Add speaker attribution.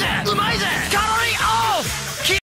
Speaker 1: ぜうまいぜ！